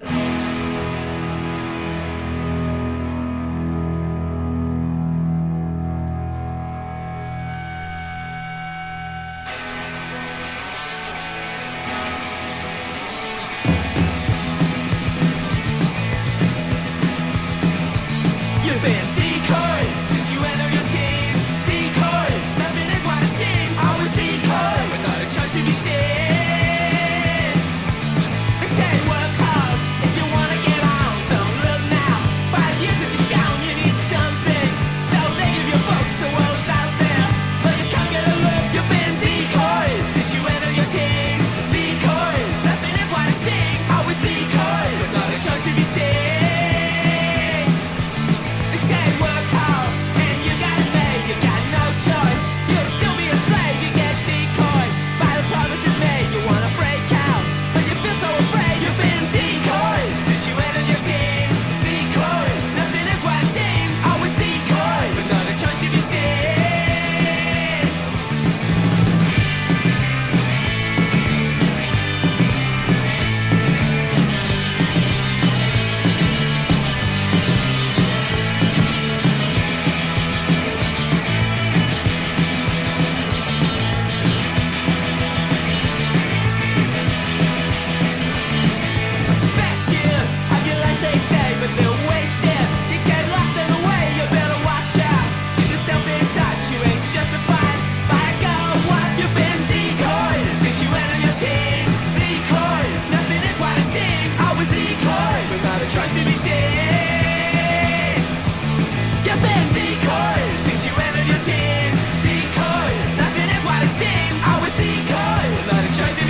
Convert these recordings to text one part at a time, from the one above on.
You've been decoyed!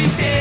me say